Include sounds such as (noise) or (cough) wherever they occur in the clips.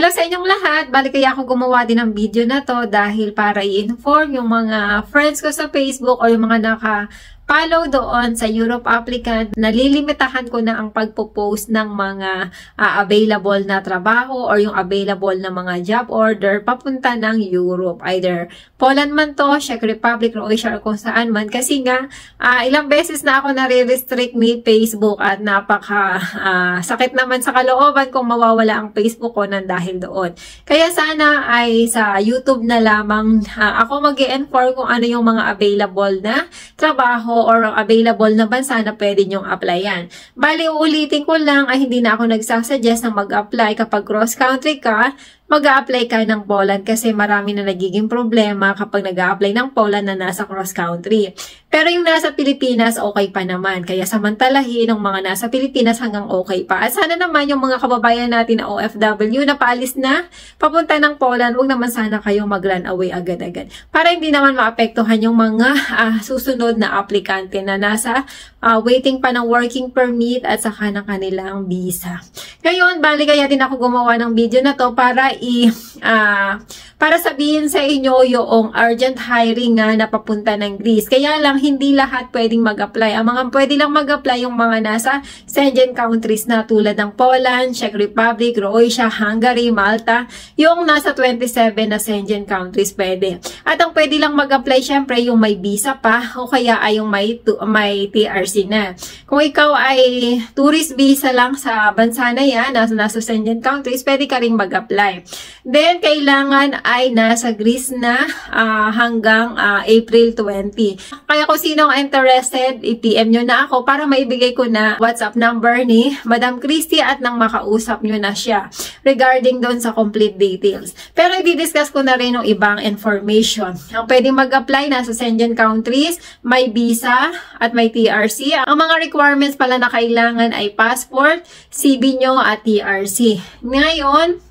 Hello sa inyong lahat! Balik kaya ako gumawa din ng video na to dahil para i-inform yung mga friends ko sa Facebook o yung mga naka follow doon sa Europe applicant, nalilimitahan ko na ang pagpo-post ng mga uh, available na trabaho or yung available na mga job order papunta ng Europe. Either Poland man to, Czech Republic, Croatia, or kung saan man. Kasi nga, uh, ilang beses na ako nare-restrict ni Facebook at napaka uh, sakit naman sa kalooban kung mawawala ang Facebook ko nang dahil doon. Kaya sana ay sa YouTube na lamang uh, ako mag inform kung ano yung mga available na trabaho or available na bansa na pwede nyong applyan. Bali, uulitin ko lang ay hindi na ako nagsasuggest na mag-apply kapag cross-country ka mag apply ka ng Poland kasi marami na nagiging problema kapag nag apply ng Poland na nasa cross-country. Pero yung nasa Pilipinas, okay pa naman. Kaya samantalahin ng mga nasa Pilipinas hanggang okay pa. At sana naman yung mga kababayan natin na OFW na paalis na papunta ng Poland, huwag naman sana kayong mag-run away agad-agad. Para hindi naman maapektuhan yung mga uh, susunod na aplikante na nasa uh, waiting pa ng working permit at saka ng kanilang visa. Ngayon, bali kaya din ako gumawa ng video na to para i uh, para sabihin sa inyo yung urgent hiring nga na papunta ng Greece. Kaya lang hindi lahat pwedeng mag-apply. Ang mga pwede lang mag-apply yung mga nasa Schengen countries na tulad ng Poland, Czech Republic, Croatia, Hungary, Malta. Yung nasa 27 na Schengen countries pwede. At ang pwede lang mag-apply syempre yung may visa pa o kaya ay yung may, may TRC na. Kung ikaw ay tourist visa lang sa bansa na yan, nasa, nasa Schengen countries, pwede ka rin mag-apply. Then, kailangan ay nasa Greece na uh, hanggang uh, April 20. Kaya kung sino ang interested, i-PM nyo na ako para maibigay ko na WhatsApp number ni Madam Christy at nang makausap nyo na siya regarding doon sa complete details. Pero i-discuss ko na rin yung ibang information. Ang pwedeng mag-apply nasa Schengen countries, may visa at may TRC. Ang mga requirements pala na kailangan ay passport, CB nyo at TRC. Ngayon,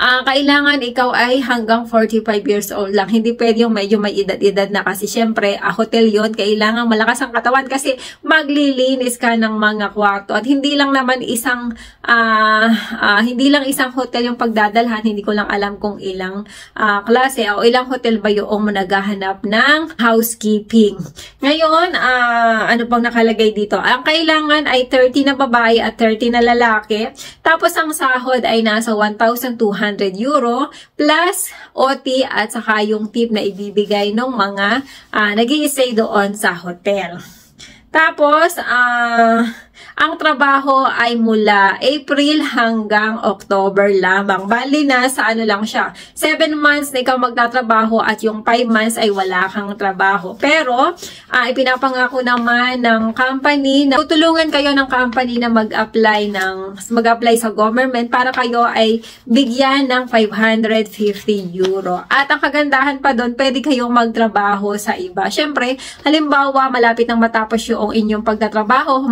uh, kailangan ikaw ay hanggang 45 years old lang. Hindi pwede yung medyo may edad-edad na kasi syempre, uh, hotel yon kailangan malakas ang katawan kasi maglilinis ka ng mga kwarto. At hindi lang naman isang, uh, uh, hindi lang isang hotel yung pagdadalhan. Hindi ko lang alam kung ilang uh, klase o ilang hotel ba yung naghahanap ng housekeeping. Ngayon, uh, ano pang nakalagay dito? Ang kailangan ay 30 na babae at 30 na lalaki. Tapos ang sahod ay nasa 1,200 100 euro plus OT at saka yung tip na ibibigay ng mga uh, nag stay doon sa hotel. Tapos, ah... Uh, ang trabaho ay mula April hanggang October lamang. Bali na sa ano lang siya. 7 months na ikaw magtatrabaho at yung 5 months ay wala kang trabaho. Pero, uh, ipinapangako naman ng company na tutulungan kayo ng company na mag-apply ng mag-apply sa government para kayo ay bigyan ng 550 euro. At ang kagandahan pa doon, pwede kayong magtrabaho sa iba. Siyempre, halimbawa, malapit nang matapos yung inyong pagtatrabaho,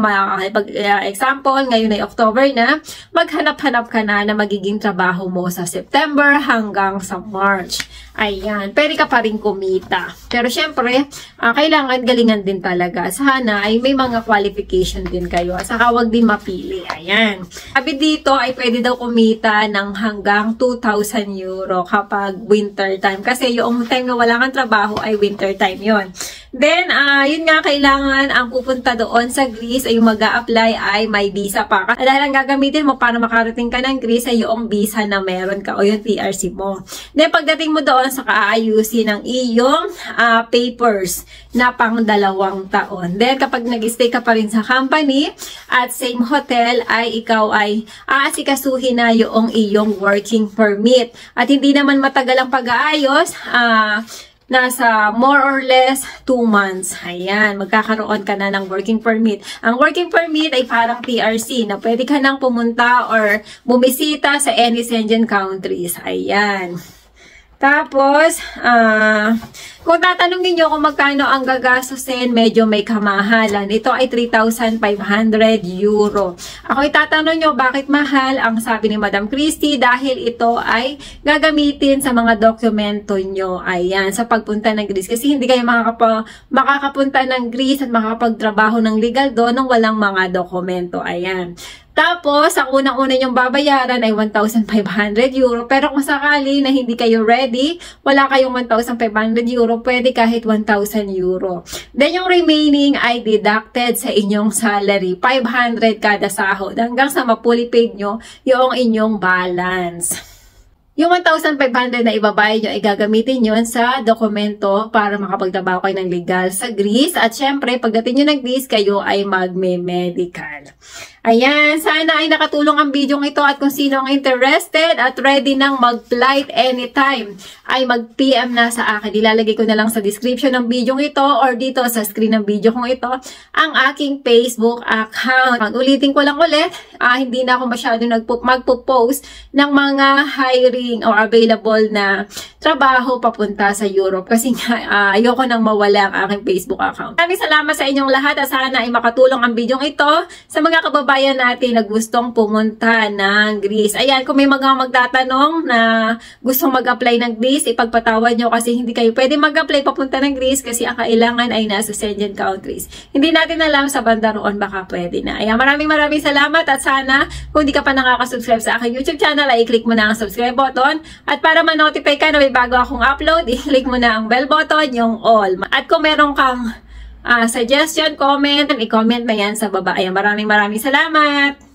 makakapag uh, example, ngayon ay October na, maghanap-hanap ka na na magiging trabaho mo sa September hanggang sa March. Ayan, pwede ka pa rin kumita. Pero syempre, uh, kailangan galingan din talaga. Sana ay may mga qualification din kayo. Saka wag din mapili. Ayan. Sabi dito ay pwede daw kumita ng hanggang 2,000 euro kapag winter time. Kasi yung time na wala kang trabaho ay winter time yon. Then, uh, yun nga, kailangan ang pupunta doon sa Greece ay yung mag apply ay may visa pa. Dahil ang gagamitin mo para makarating ka ng Greece ay yung visa na meron ka o yung TRC mo. Then, pagdating mo doon, sa kaayusin ng iyong uh, papers na pang dalawang taon. Then, kapag nag-stay ka pa rin sa company at same hotel, ay ikaw ay aasikasuhin na yung iyong working permit. At hindi naman matagal ang pag-aayos, uh, nasa more or less 2 months. Ayan, magkakaroon ka na ng working permit. Ang working permit ay parang TRC na pwede ka nang pumunta or bumisita sa any Schengen countries. Ayan. Tapos, uh, kung tatanungin nyo kung magkano ang gagastusin, medyo may kamahalan. Ito ay 3,500 euro. Ako itatanong nyo bakit mahal? Ang sabi ni Madam Christie, dahil ito ay gagamitin sa mga dokumento nyo. Ayan, sa pagpunta ng Greece. Kasi hindi kayo makakapa, makakapunta ng Greece at makakapagtrabaho ng legal doon nang walang mga dokumento. Ayan. Tapos, ang unang-una yung babayaran ay 1,500 euro. Pero kung sakali na hindi kayo ready, wala kayong 1,500 euro, pwede kahit 1,000 euro. Then, yung remaining ay deducted sa inyong salary. 500 kada sahod hanggang sa mapuli paid nyo yung inyong balance. Yung 1,500 na ibabayad nyo ay gagamitin yun sa dokumento para makapagtrabaho kayo ng legal sa Greece. At syempre, pagdating nyo ng Greece, kayo ay magme-medical. Ayan, sana ay nakatulong ang video ito at kung sino ang interested at ready nang mag-flight anytime ay mag-PM na sa akin. Ilalagay ko na lang sa description ng video ito or dito sa screen ng video kong ito ang aking Facebook account. Ulitin ko lang ulit, uh, hindi na ako masyado magpo-post ng mga hiring or available na trabaho papunta sa Europe kasi uh, ayoko nang mawala ang aking Facebook account. Maraming salamat sa inyong lahat at sana ay makatulong ang video ito sa mga kababayan natin na gustong pumunta ng Greece. Ayan, kung may mga magtatanong na gustong mag-apply ng Greece, ipagpatawad nyo kasi hindi kayo pwede mag-apply papunta ng Greece kasi ang kailangan ay nasa Schengen countries. Hindi natin alam sa banda roon baka pwede na. Ayan, maraming maraming salamat at sana kung hindi ka pa nakaka-subscribe sa aking YouTube channel ay i-click mo na ang subscribe button at para ma-notify ka na may bago akong upload, (laughs) i-click mo na ang bell button, yung all. At kung meron kang uh, suggestion, comment, i-comment na yan sa baba. Ayan, maraming maraming salamat!